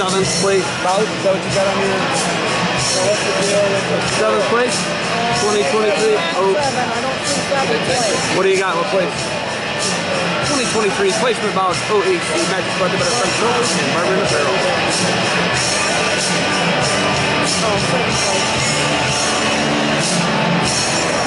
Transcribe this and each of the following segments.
seventh place. About, is that what you got on your... Seventh place. 2023. Oh, what do you got? What place? 2023 placement bout OAC match presented by the French and and Apparel. Oh.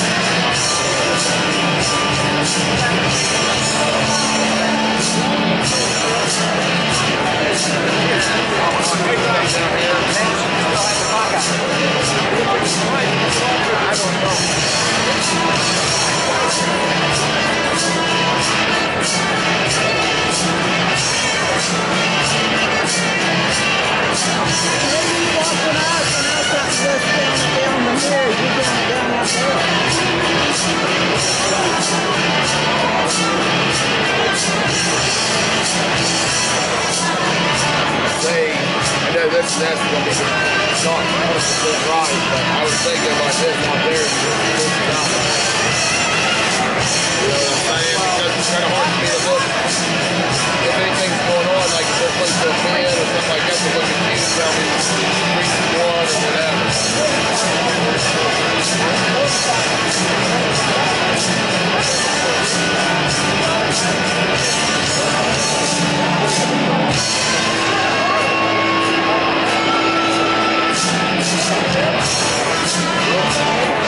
we going and I and and and know this that's going to be not 100% right, but I say go like this out there and. You know what I'm saying? Because it's kind of hard for me to look. If anything's going on, like close to a pin or something like that, to look at you and tell me three, one, or whatever. Association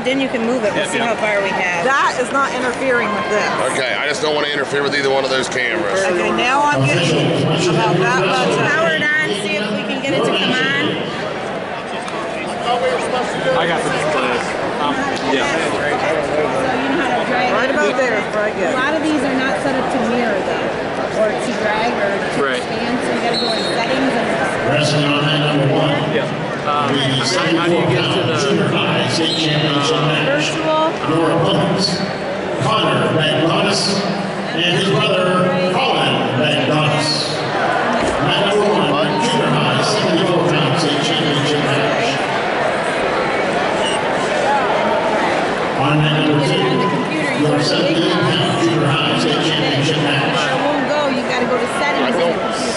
we get it all plugged in, you can move it. We'll Yeah, see yeah. how far we have. That is not interfering with this. Okay, I just don't want to interfere with either one of those cameras. Okay, now I'm getting about that much. Power on, see if we can get it to come on. I got the displays. Um, yeah. So you know how to drag Right about there is where I A get. lot of these are not set up to mirror though, or to drag or to Right. expand, so you gotta go in settings and Wrestling on night number one. Yeah. Um, how, do you get to the? state championship match. Your opponents, Connor McDonis and his brother Colin McDonis. Match number one,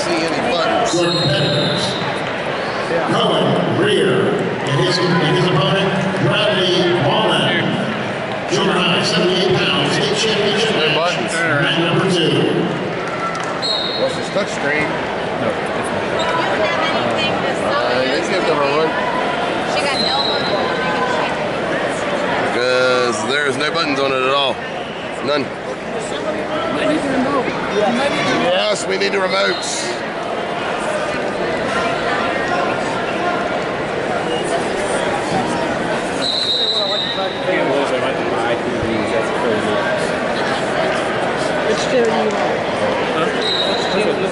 see any buttons. Your competitors. Cohen, Greer, and his, and his opponent, Bradley Wallen. Junior high, 78 pounds, state championship No match. buttons. Match number two. What's this touch screen? You don't have anything to Uh, sell they yours give them a run. She got elbows on the big. Because there's no buttons on it at all. None. Yes, we need the remotes.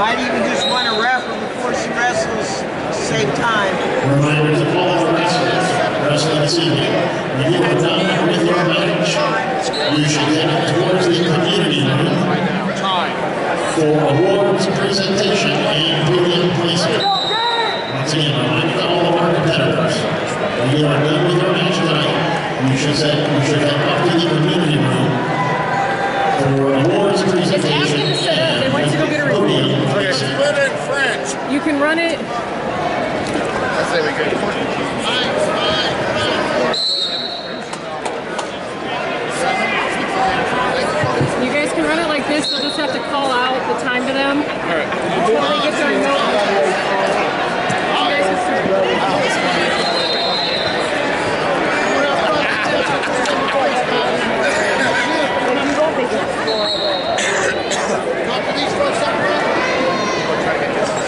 Might even just want to wrap her before she wrestles, same time. Reminder to all of the wrestlers wrestling this evening, when you are done with your match, you should head towards the community room for awards presentation and podium placement. Once again, reminder to all of our competitors, when you are done with your match tonight, you should head, you should head up to the community room for awards presentation asking to set up. They want you to go get a and podium placement. Split in French. You can run it. I say we go. You guys can run it like this. You'll just have to call out the time to them. Guys can-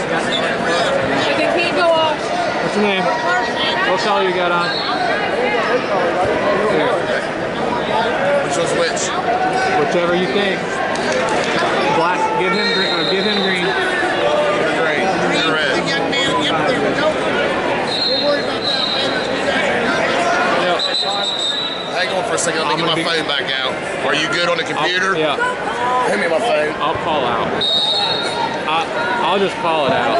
If they can't go off, What's your name? What color you got on? Here, Which one's which? whichever you think. Black. Give him green. Or give him green. Green. You're red. Young man, yep, there we go. Don't worry about that, man. Yep. Hang on for a second. Let me I'm get my gonna be- phone back out. Are you good on the computer? Yeah. Hand me my phone. I'll call out. I, I'll just call it out.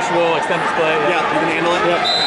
first extend extended play. Yeah. yeah, you can handle it. Yep.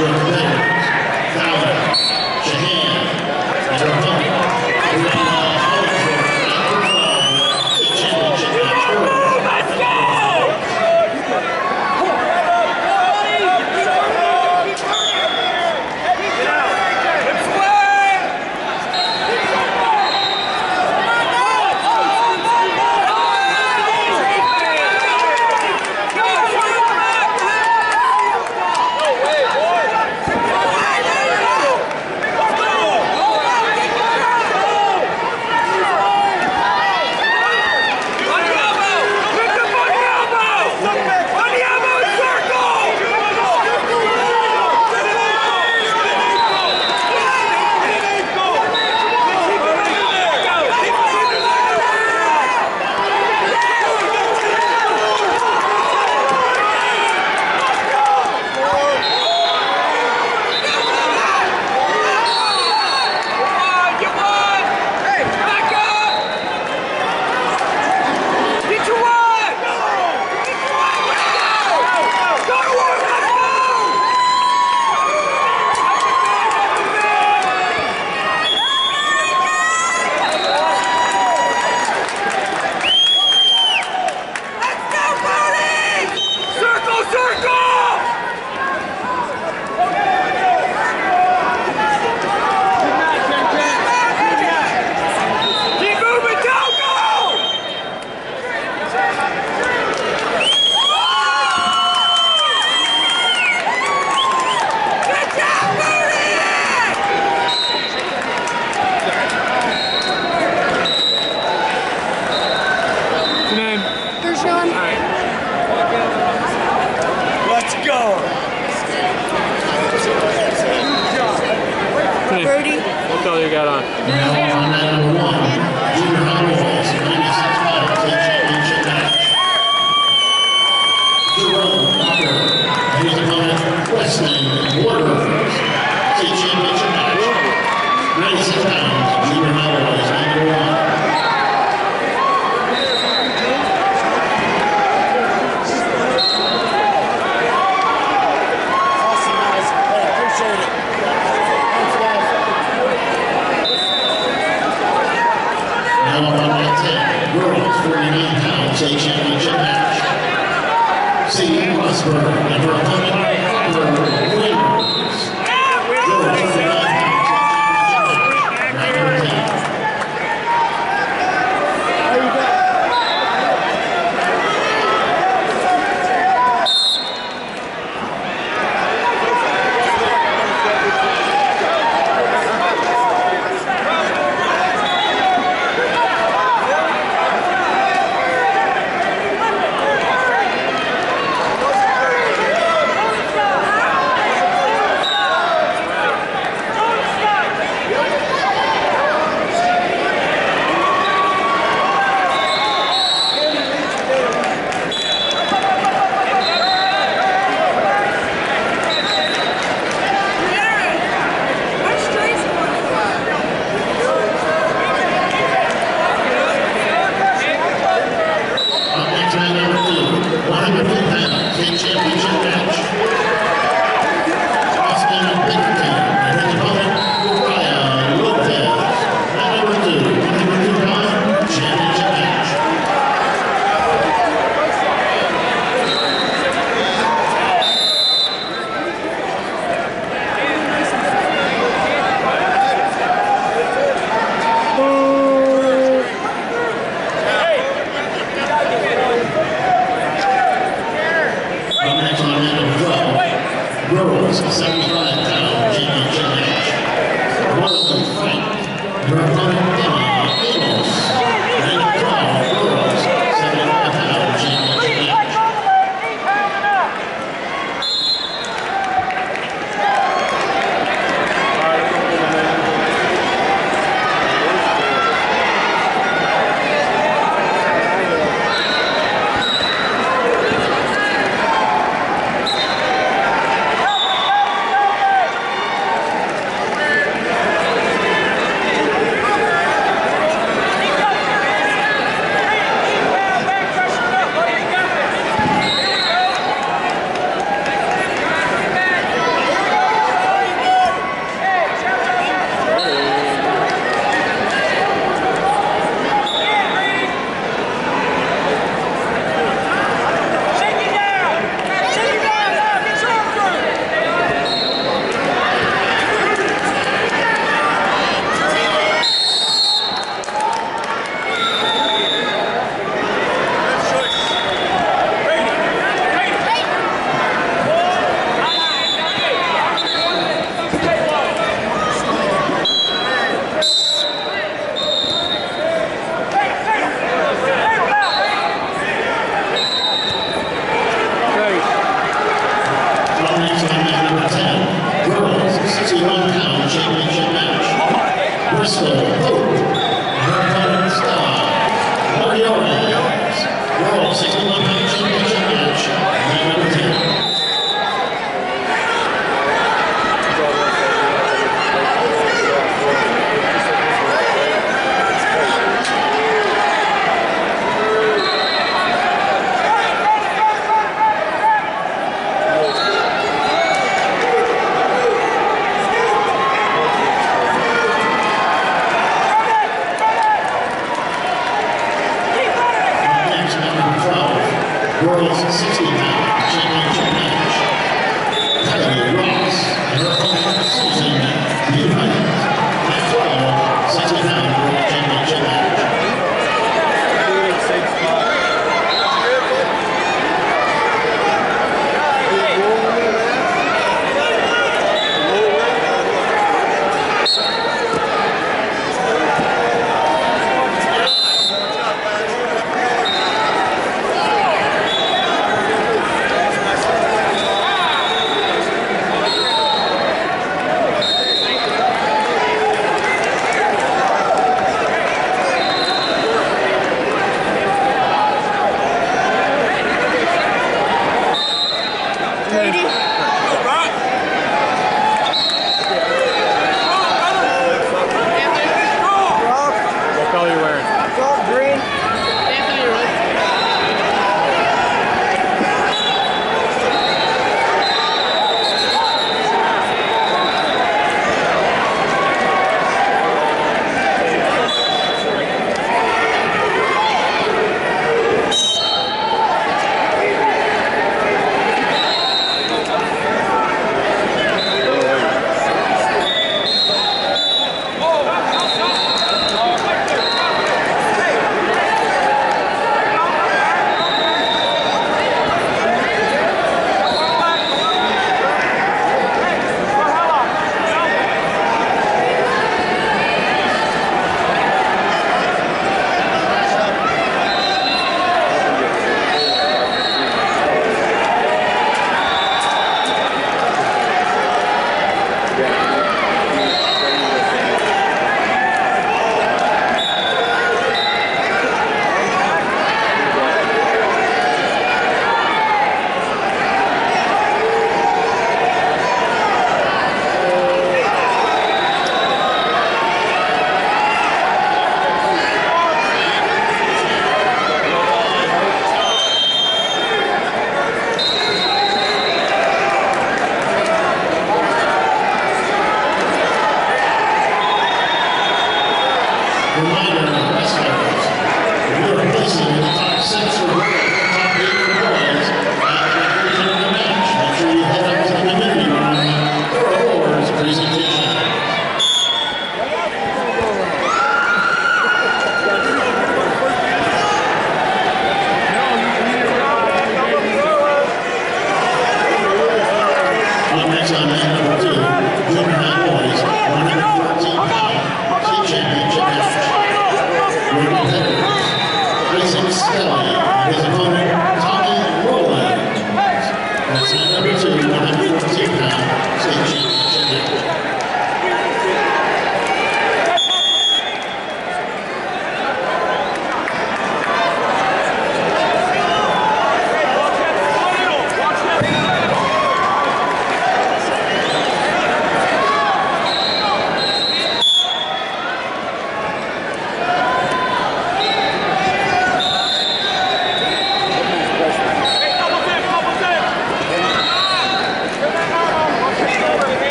Good thing.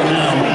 now.